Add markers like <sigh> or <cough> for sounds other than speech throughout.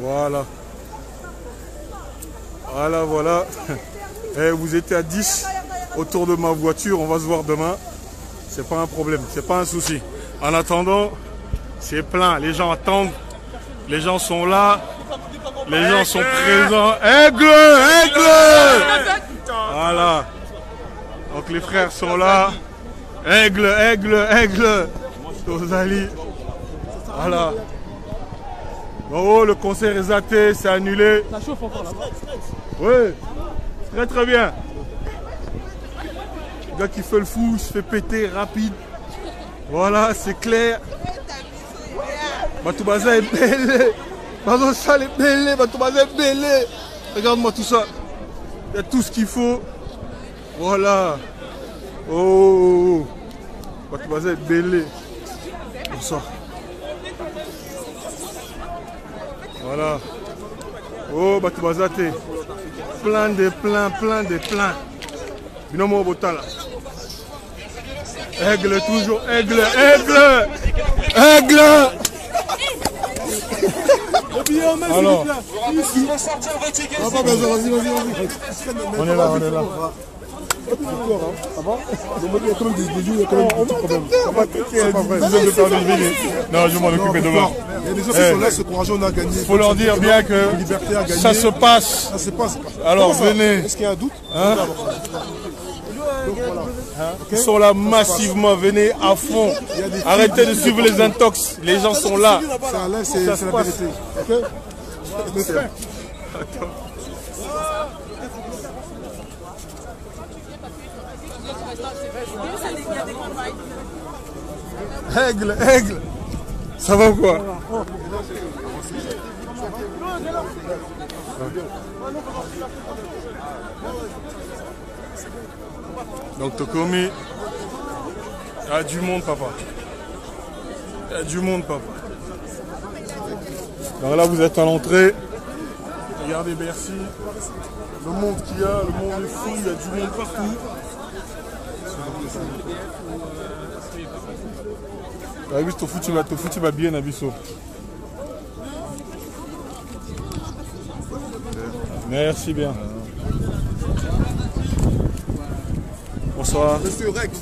Voilà. Voilà, voilà. <laughs> Eh, vous étiez à 10 autour de ma voiture. On va se voir demain. C'est pas un problème, c'est pas un souci. En attendant, c'est plein. Les gens attendent. Les gens sont là. Les gens sont présents. Aigle Aigle Voilà. Donc les frères sont là. Aigle, aigle, aigle. Voilà. Oh, le concert est zaté, c'est annulé. Ça chauffe encore là-bas. Oui, très très bien. Le gars qui fait le fou, il se fait péter rapide. Voilà, c'est clair. Batoubaza est belé. Bazo Sal est belé. Batoubaza est belé. Regarde-moi tout ça. Il y a tout ce qu'il faut. Voilà. Oh. Batoubaza est belé. Comme ça. Voilà. Oh, Batoubaza t'es. Plein de plein, plein de plein. Binomo Botala. Aigle, toujours aigle, aigle Aigle Alors, on est là, on est là. Hein. Donc, il y a quand même des, jours, il y a quand même des petits problèmes. C'est pas vrai. Non, je m'en occuper demain. Il y a des gens qui sont là, se courageux, on a gagné. faut leur dire bien que ça se passe. Ça se passe. Alors, venez. Est-ce qu'il y a un doute Hein? Donc voilà. Ils sont là massivement, venez à fond. Arrêtez de suivre les intox. Les gens sont là. C'est la vérité. Ok? Aigle, aigle. Ça va ou quoi? Donc Tokomi, il y a du monde papa. Il y a du monde papa. Donc là vous êtes à l'entrée. Regardez Bercy. Le monde qu'il y a, le monde est fou, il y a du monde partout. Ah oui, tofu, tu vas, tofu, tu vas bien, Abisso. Merci bien. Bonsoir. Monsieur <laughs> Rex.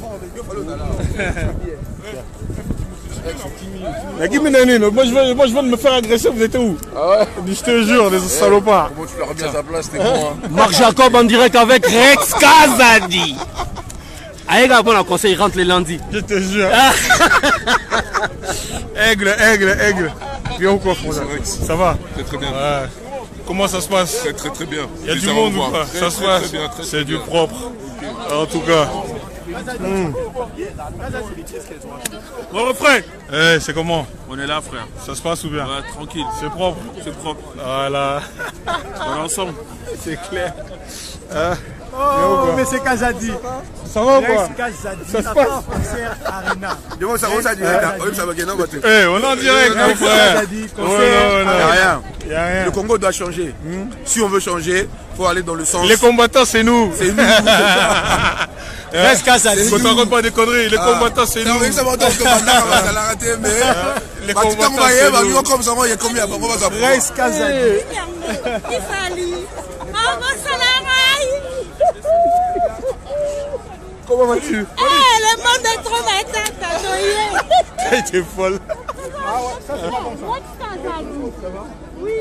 Mais qui m'a donné, Moi, je viens, moi, je viens de me faire agresser, vous étiez où? Ah ouais Je te jure, des salopards. Comment tu l'as remis à sa place, t'es con hein Marc Jacob en direct avec Rex Kazadi. Aïga, bon, le conseil, il rentre les lundis. Je te jure. <laughs> aigle, aigle, aigle. Bien ou quoi, frère Ça va? Très très bien. Ouais. Comment ça se passe? Très très très bien. Il y a du monde ou pas? Très, Ça se passe? très bien, très, très C'est du propre. En tout cas. Hmm. Bon refrain Eh, c'est comment? On est là, frère. Ça se passe ou bien? Ouais, tranquille. C'est propre? C'est propre. Voilà. On est ensemble. <laughs> C'est clair. Hein Oh, mais c'est Kazadi. Ça va ou quoi Kazadi. Ça se passe ça ça direct. hein. Ça on va te- Eh, on est en direct, mon frère. Kazadi, rien. Le Congo doit changer. Si on veut changer, faut aller dans le sens. Les combattants, c'est nous. C'est nous. Reste C'est Faut nous. t'en pas des conneries. Les combattants, c'est Non, nous. mais ça va entendre que maintenant, on va l'arrêter, mais. Les Bah, combattants, c'est bah, nous. comme ça, il y a combien Bah. Rex Kazadi. Comment vas-tu Eh, le monde est trop matin, t'as noyé. T'es folle. Oui.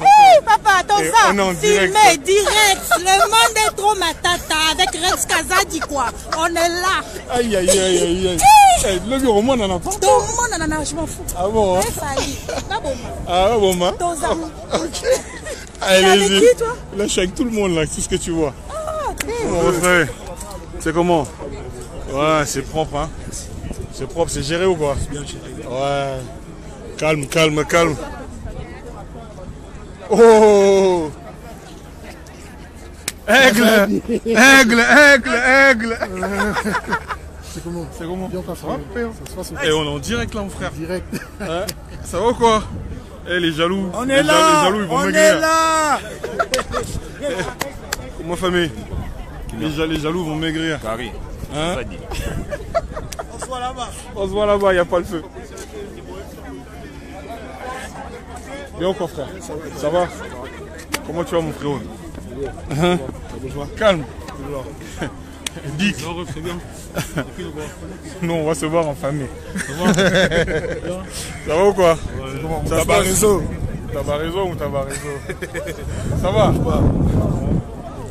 Hey, papa, attends Et ça. on est direct. Filmé, direct. Le monde est trop matata avec Rex Kazadi, quoi. On est là. Aïe, aïe, aïe, aïe, aïe. Eh, le bureau, moi, on en entend. Tout le monde, non, non, je m'en fous. Ah bon hein? Fali. Pas bon. Ah bon, ma. Ton amis. Allez, avec y qui, toi? Là, je suis avec tout le monde, là, tout ce que tu vois. Ah, refrain. C'est comment? Ouais, c'est propre, hein. C'est propre, c'est géré ou quoi? Bien géré. Ouais. Calme, calme, calme. Oh Aigle Aigle, aigle, aigle C'est comment? C'est comment? Bien, ça va Ça se passe au Eh, on est en direct là, mon frère. direct. Ça va ou quoi? Eh, les jaloux. On les est jaloux- là. Les jaloux, ils vont On est là. Ma famille? Les, ja- les jaloux vont maigrir. Carré. Hein. On se voit là-bas. On se voit là-bas, il n'y a pas le feu. Bien ou quoi frère Ça va? Comment tu vas mon frérot? Hein? Calme. <laughs> Dick. <laughs> Nous on va se voir en famille. <laughs> Ça va ou quoi? Ça se passe réseau. T'as raison ou t'as pas raison Ça va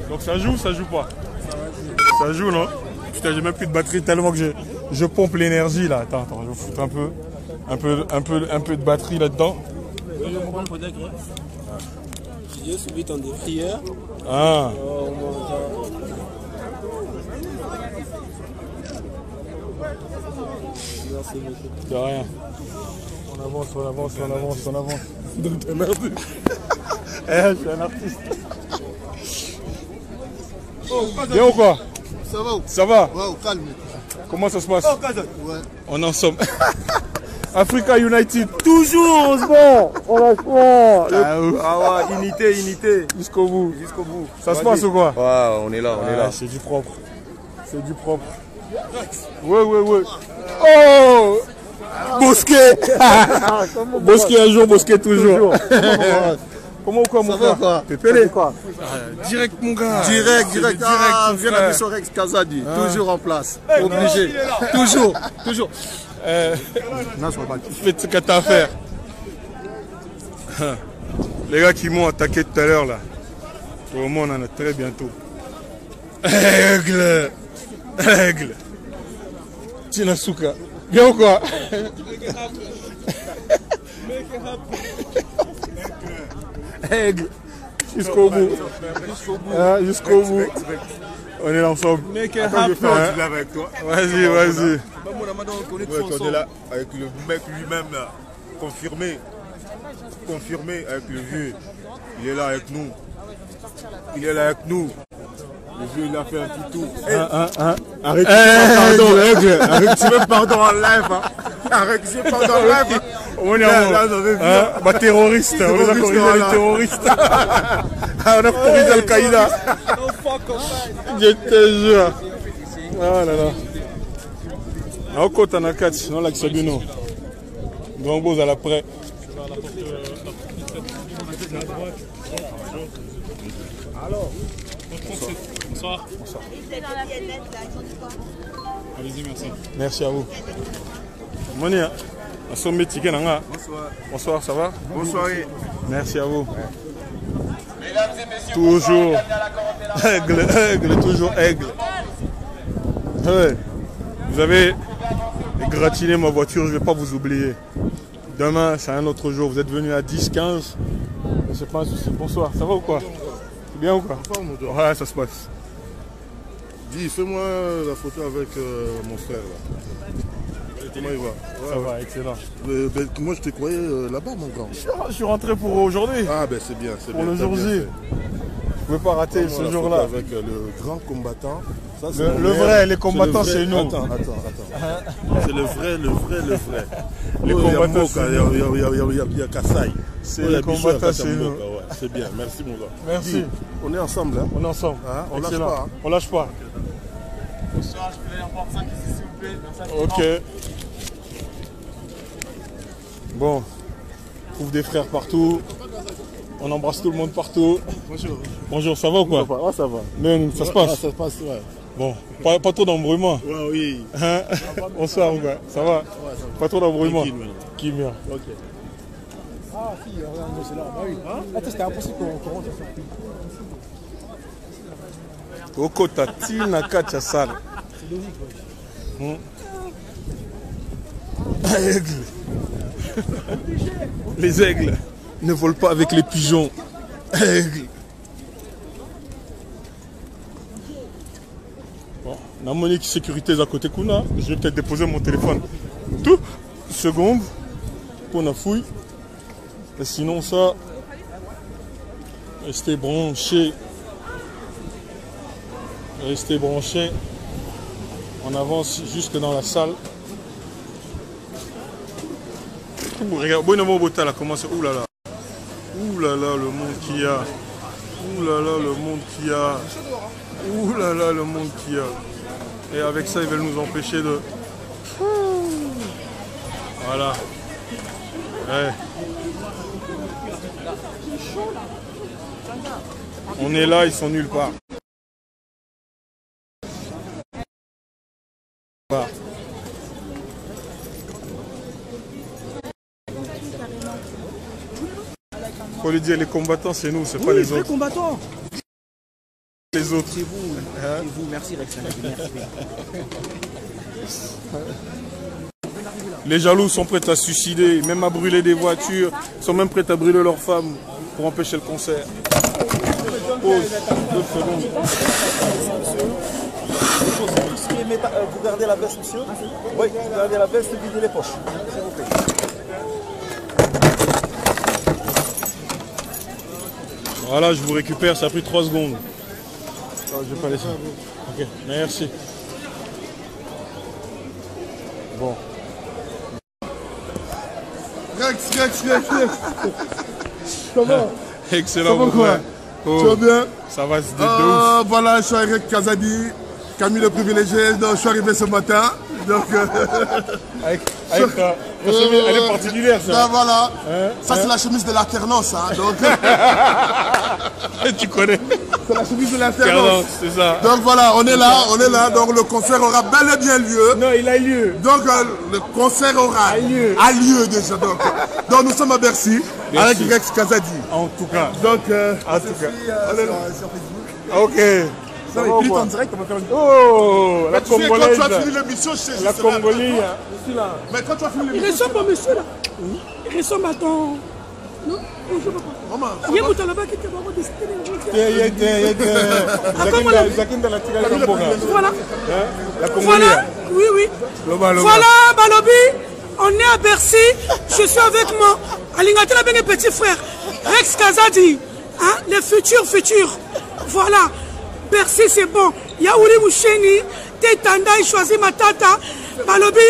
Donc ça joue ou ça joue pas? Ça joue non Putain j'ai même plus de batterie tellement que je, je pompe l'énergie là. Attends, attends, je vais foutre un peu, un peu, un peu, un peu de batterie là-dedans. Ah, de rien. On avance, on avance, on avance, on avance. Donc t'es artiste. <laughs> eh, je suis un artiste. Bien ou quoi? Ça va Ça va? Ouais, calme. Comment ça se passe? Ouais. On est ensemble. <laughs> Africa United, toujours on se bat. On lâche pas. Le- Ah ouais, unité, unité. Jusqu'au bout. Jusqu'au bout. Ça se passe ou quoi? Ouais, on est là, on est Ah, là. C'est du propre. C'est du propre. Ouais, ouais, ouais. Oh Bosquet <laughs> Bosquet un jour, Bosquet toujours. Comment quoi, mon frère quoi T'es pelé quoi Direct, mon gars. Direct, direct. Ah, viens la mission Rex Kazadi. Toujours en place. Obligé. Toujours. Toujours. <laughs> Euh, Non, je pas. fais ce que t'as à faire. <laughs> Les gars qui m'ont attaqué tout à l'heure là, au moins on en a très bientôt. Aigle Aigle Tinasuka. Bien ou quoi? <laughs> Aigle Jusqu'au bout. Hein, Jusqu'au bout. On est là ensemble. Je fais un- avec toi. Vas-y, vas-y. Ouais, quand on est là avec le mec lui-même là, confirmé, confirmé avec le vieux, il est là avec nous. Il est là avec nous. Le vieux il a fait un petit tour. Eh, Hein, hein. arrête, Aigle, pardon, aigle. arrête, tu veux pardon en live. Hein. <laughs> Live. Hein. On est en hein, bah, terroriste, on les a Terroriste, corrigés les terroristes. <laughs> Ah, on a corrigé Al-Qaïda. <laughs> Je te jure. Ah là là. Non l'Axabino. Grand beau à l'après. Bonsoir. Allez-y, merci. Merci à vous. Moni, asombe ticket nanga. Bonsoir. Bonsoir, ça va? Bonsoir. Merci à vous. Toujours aigle, aigle, toujours aigle. Ouais. Vous avez gratiné ma voiture, je ne vais pas vous oublier. Demain, c'est un autre jour. Vous êtes venu à 10, 15. C'est pas un souci. Bonsoir, ça va ou quoi? C'est bien ou quoi? Ouais, ça se passe. Dis, fais-moi la photo avec euh, mon frère. Là. Comment il va Ça va, excellent. Euh, ben, Moi, je te croyais euh, là-bas, mon grand. Je suis rentré pour aujourd'hui. Ah, ben c'est bien. c'est Pour bien, le t'as jour J. Vous pouvez pas rater ce jour-là. Avec euh, le grand combattant. Ça, Le- le vrai, les C'est combattants, le c'est nous. Attends, attends, attends. <laughs> c'est le vrai, le vrai, le vrai. Les Oh, il y a combattants, c'est a- il y a- Kassai. C'est Oh, les combattants, c'est nous. Ouais. C'est bien, merci mon gars. Merci. Dis, On est ensemble, hein On est ensemble. Hein, on lâche pas, hein. On lâche pas. Ok. Bon, on trouve des frères partout. On embrasse tout le monde partout. Bonjour. Bonjour, ça va ou quoi? Ouais, ça va. Mais ça se Ah, passe ça se passe, ouais. Bon, pas, pas trop d'embrouillement. Ouais, oui. Hein? Bonsoir ou quoi? Ça va? Pas trop d'embrouillement. Qui bien Ok. Ah, si, regarde, c'est là. Bah oui. Attends, c'était impossible qu'on qu'on rentre. okota ntina kati ya sale. Aigle. Les aigles ne volent pas avec les pigeons. Aigle bon namoni sécurité eza côté kuna je vais peut-être déposer mon téléphone. Tout seconde pour la fouille. Sinon ça restez branché Restez branchés. On avance jusque dans la salle. Regarde, bon, bon, là, comment c'est. Ouh là là. Ouh là là, le monde qu'il y a. Ouh là là, le monde qu'il y a. Ouh là là, le monde qu'il y a. Et avec ça, ils veulent nous empêcher de. Voilà. Ouais. On est là, ils sont nulle part. Faut lui dire, les combattants, c'est nous, c'est pas les autres. combattants. Les autres. C'est vous, Hein c'est vous. Merci Rex. Merci. Les jaloux sont prêts à se suicider, même à brûler des voitures, sont même prêts à brûler leurs femmes pour empêcher le concert. Pause, deux secondes. Vous gardez la veste, monsieur? Oui, vous gardez la veste, videz les poches. S'il vous plaît. Voilà, je vous récupère, ça a pris 3 secondes. Ah, je vais pas laisser. Ok, merci. Bon. Rex, Rex, Rex, Rex. Comment <laughs> Excellent. Mon quoi. Oh, Tu vas bien Ça va, c'est de, de ouf. Ah, Voilà, je suis avec Kazadi, Camille le privilégié. Donc, je suis arrivé ce matin. Donc, euh, <laughs> Avec, avec ta, ta chemise, elle est particulière, Ah, ça. voilà. Hein Ça, c'est la chemise de l'alternance. Hein, donc, <laughs> tu connais c'est la chemise de l'alternance. c'est ça. Donc voilà, on est là, on est là. Donc le concert aura bel et bien lieu. Non, il a lieu. Donc euh, le concert aura lieu. a lieu déjà. Donc, donc nous sommes à Bercy avec Rex Kazadi. En tout cas. Donc euh, En tout cas. on est là. Ok. Ça va, Puis quoi en direct, on va faire une. Oh La Congolaise Quand tu as fini l'émission, je sais La Congolaise. Je suis là. Mais quand tu as fini l'émission. Il ressemble à monsieur là. Hmm? Il ressemble à ton. Non Je ne sais pas. ye moto alobaki te bango destinévoilà oui oui. Voilà balobi. On est à bercy. Je suis avec mon alinga te nabenge petit frère. Rex kazadi. Le futur futur voilà. Bercy, c'est bon. Yaouli Moucheni. Tetanda, il choisit ma tata. Balobi.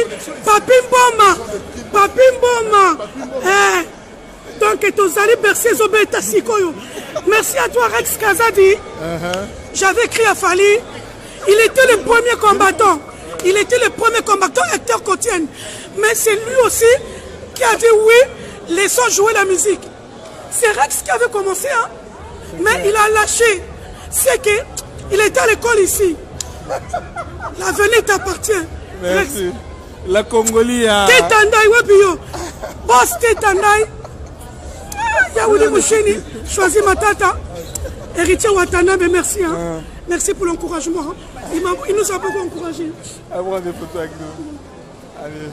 Papi Mboma. Papi Mboma. Eh. Donc, tozali Bercy, Zobeta Sikoyo. Merci à toi, Rex Kazadi. J'avais écrit à Fali. Il était le premier combattant. Il était le premier combattant Hector Cotienne. Mais c'est lui aussi qui a dit oui, laissons jouer la musique. C'est Rex qui avait commencé, hein. Mais il a lâché. C'est que il était à l'école ici. L'avenir t'appartient. Merci. La Congolie. ah. Tetandai Webio. Boss Tetandai. Yaouli Moucheni. Choisis ma tata. Héritier Watanabe, merci. Hein. Merci pour l'encouragement. hein. Il, il nous a beaucoup encouragés. À prendre des photos avec nous. Allez.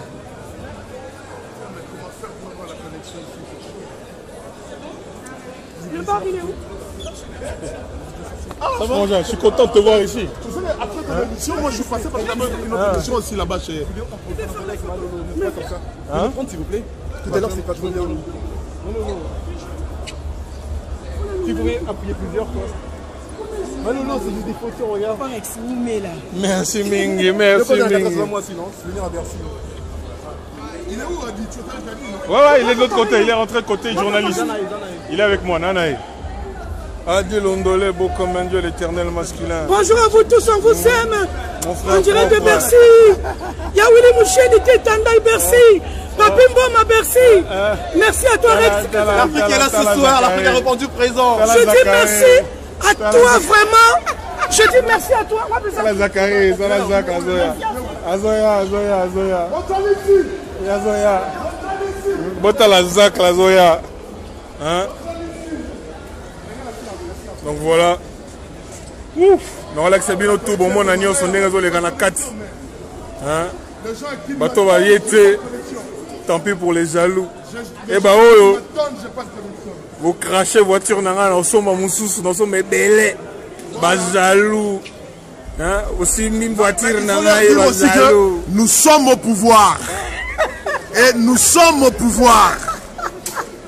Le bar, il est où? Bon, Jean, je suis content de te voir ici. vous savez, après ton émission, moi je suis passé par exemple une autre émission aussi là-bas chez. Hein Prendre s'il vous plaît. Tout à l'heure, c'est pas trop bien. Tu pouvais appuyer plusieurs fois. Ah non, non, c'est juste des photos, regarde. Merci Mingi, merci Pourquoi il y a un Mingi. moi sinon Venir à Bercy. Il est où, Adi? Tu es Ouais, ouais, il est de l'autre côté, il est rentré côté journaliste. Il est avec moi, Nanaï. Adi Londolé, beau comme un Dieu, l'éternel masculin. Bonjour à vous tous, on vous aime. Mon frère On dirait de propre. Bercy. Yaouli Moucheni, Tetandai, Bercy. Papi Mboma, Bercy. Merci à toi, Rex. L'Afrique est là ce soir, l'Afrique a répondu présent. Je dis merci à toi, vraiment. Je dis merci à toi. Sala Zakari, Sala Zak, Azoya. Azoya, Azoya, Azoya. Azoya. Bota la Zak, la Zoya. Hein? donc voilà. Nakolakisa bino to bomona nyonso ndenge ezoleka na kati bato baye te tant pis pour les jaloux. Eh Eba oyo oh, oh. bocrache voiture na ngai naosomba mosusu naosomba ebele bajaloux osimbi voiture na ngai bajaloux nous sommes au pouvoir. Et nous sommes au pouvoir.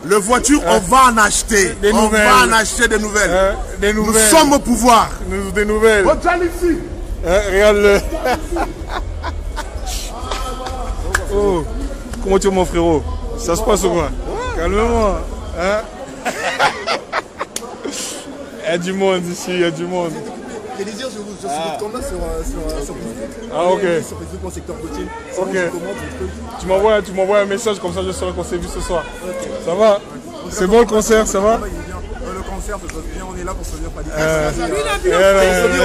Le voiture, on va en acheter. Des on nouvelles. va en acheter des nouvelles. Hein? Des Nous nouvelles. sommes au pouvoir. Nous- des nouvelles. Regarde ici. Hein, Regarde-le. oh, comment tu es mon frérot? Ça se passe ou quoi Calme-moi. Hein? <laughs> Il y a du monde ici, il y a du monde. Je vais dire, je vous je suis votre là sur, euh, sur, euh, sur Facebook. Ah, ok. Sur Facebook, mon secteur côtier. Ok. Tu m'envoies, tu m'envoies un message comme ça, je saurai qu'on s'est vu ce soir. Ça va C'est bon le concert, ça va Euh, Le concert, ça se passe bien, on est là pour se dire pas Euh, des eh, eh, se dire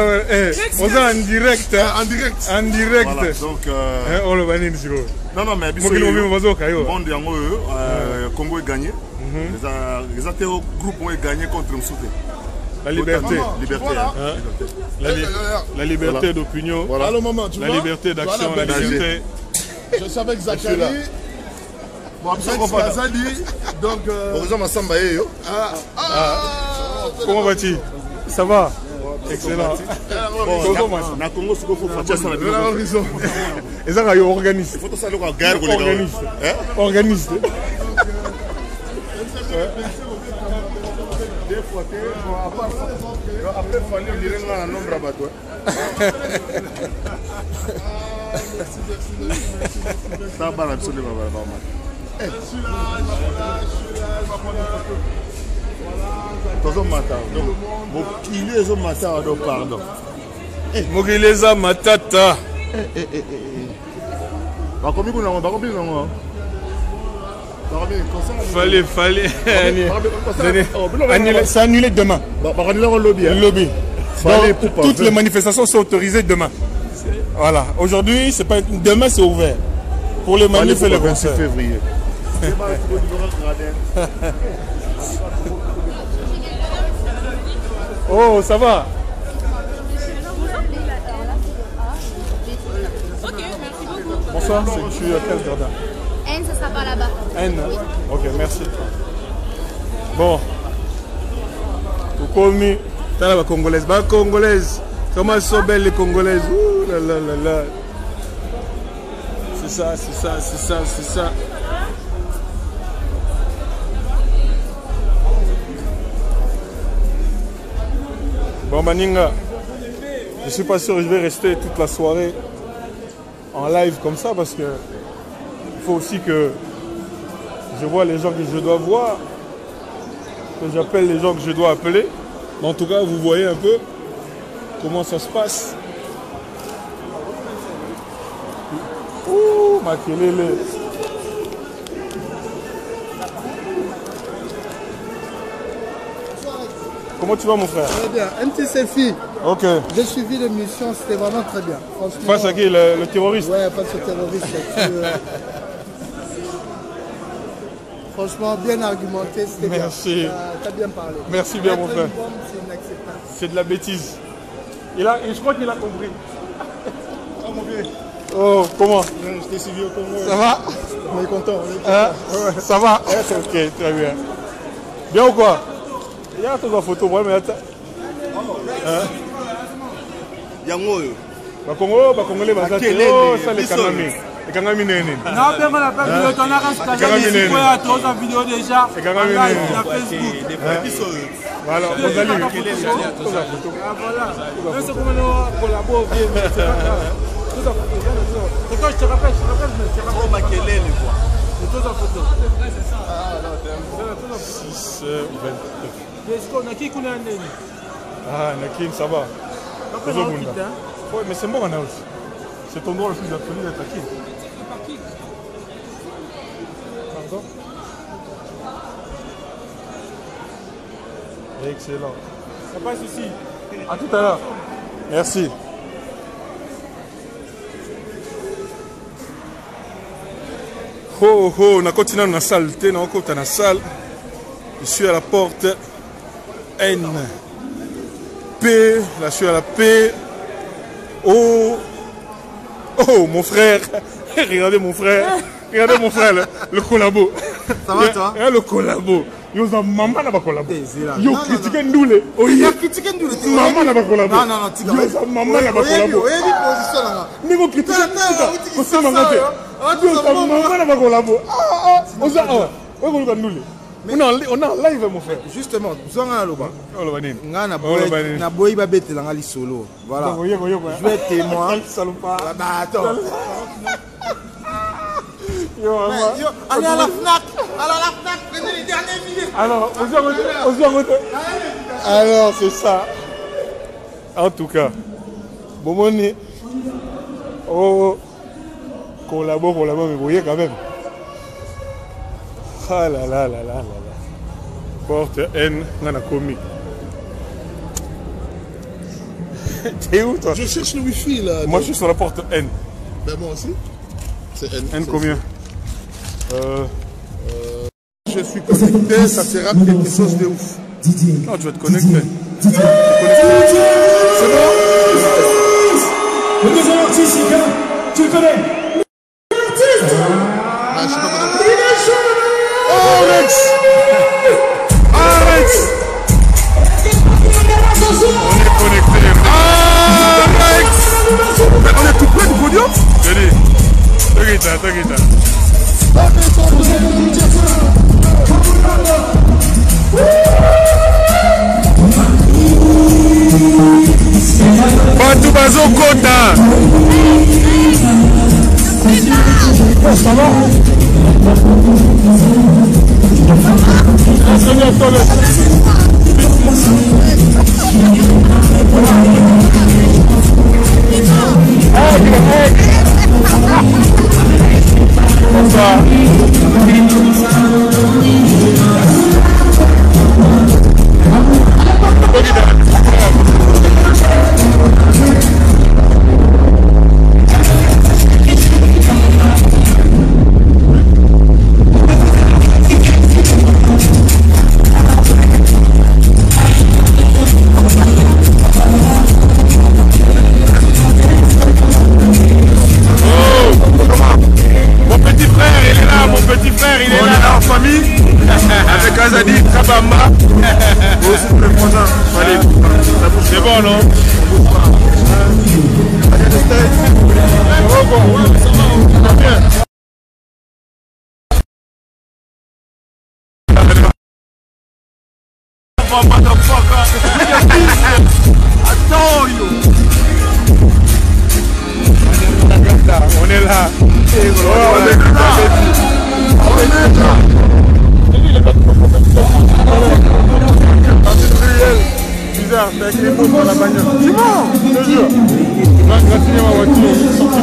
le eh, On est en direct. hein. En direct. En direct. Voilà, donc, on le va dire, sikoyo. non, non, mais biso monde yango euh, congo egagné eza te oyo groupe oyo egagné contre mosusu te La liberté. liberté Voilà. hein. La, li- la liberté Voilà. d'opinion. Voilà. Allô, maman, tu La vois liberté d'action, la liberté. Je suis avec Zachary. là. Bon. Donc, euh, okoza masamba ye yo Comment vas-tu? Ça va? Excellent. Na- congo fo horizon. ezaka yo organiste gare. Hein? organiste fois te, bon, à part ça, donc, après fali ondire nga na nombre ya bato ta bana biso nde babama tozomata donc mokili ezomata wado pardon mokili eza matata bakomi kunango bakomi nango bakomi concert fallait fallait. C'est <laughs> annulé demain. Lobi le lobby Fallait Donc, pour toutes les manifestations sont autorisées demain. Voilà. Aujourd'hui c'est pas demain c'est ouvert. Pour les manifs et les 26 concerts. février. <laughs> Oh ça va. Bonsoir c'est je suis à quel jardin là-bas. N. Ok, merci. Bon. Kokomi. Tala ba congolaise. Ba congolaise. Comment elles sont belles les congolaises. Ouh là là là là. C'est ça, c'est ça, c'est ça, c'est ça. Bon Maninga, je suis pas sûr que je vais rester toute la soirée en live comme ça parce que il faut aussi que je vois les gens que je dois voir, que j'appelle les gens que je dois appeler. Mais en tout cas, vous voyez un peu comment ça se passe. Ouh, Makelele. Comment tu vas mon frère? Très bien. Un petit selfie. Ok. J'ai suivi l'émission, c'était vraiment très bien. Franchement. Face à qui? Le, le terroriste? Ouais, face au terroriste. <laughs> euh, Franchement, bien argumenté, c'était bien. Merci. T'as- T'as bien parlé. Merci bien, mon frère. C'est inacceptable. C'est de la bêtise. Et je crois qu'il a compris. Oh, comment? Je t'ai suivi au Congo. Ça va? On est content. on est content. Hein? Ouais, Ça va? Ok, très bien. Bien ou quoi? Il y a ton photo, moi, mais attends. Hein? Yango oyo Bakongo, Bakongolais, baza te. Makelele, Oh, ça les biso. Kangami. ekangami nini? nabenga na video toza video déjà na facebook Voilà, ozali Toza photo. Ah, voilà. Mais c'est comme nous collabore bien, mais c'est pas grave. Toza photo, viens, viens. Photo, je te rappelle, je te rappelle, mais je te rappelle. makelele quoi Mais toza photo. Six, 29. Mais est-ce qu'on a qui kuna nini Ah, Nakin, ça va. Après, on hein. Ouais, mais c'est bon. C'est ton droit le plus absolu d'être Nakin. Excellent. Y a pas de souci. À tout à l'heure. Merci. Oh oh, na continue na salle, te na okota na salle. Je suis à la porte N. P, là je suis à la P. Oh. Oh mon frère. <laughs> Regardez mon frère. Regardez mon frère, le, le collabo. Ça va toi Regarde le collabo. yoza mama na bakolabo yo kritike ndule oyemama na bakolaboyoza mama na bakolabo ndenge okritikekosimanga te yoza mama na bakolabo ah, ah, ah. oza awa oyekoluka ndule on a live mon frère. justement zonga naloba oloba oh, nini? Ngai oh, naboyi babetelanga lisolo. Voilà. Je vais témoin. <laughs> Yo. Yo, allez à la FNAC allez à la FNAC prenez les derniers billets alors ozwi yango te alors c'est ça en tout cas bomoni o kolabo kolabo mais boye quand même Ah là là là là là là. Porte N, on a commis. <laughs> T'es où toi? Je cherche le wifi là. Moi je suis sur la porte N. Ben moi aussi. C'est N. N combien? Euh... Je suis connecté, ça sera quelque chose de ouf. Non, tu vas te connecter? C'est bon? Le deuxième artiste. Tu le connais? Mon famille <laughs> avec Azadi, Kabamba. <laughs> Aussi le voisin. Allez, C'est bon, non? Attends, yo. On est là. On est là. On est là. Bizarre, c'est avec les mots dans la bagnole. C'est bon Je te jure. Tu vas gratiner ma voiture.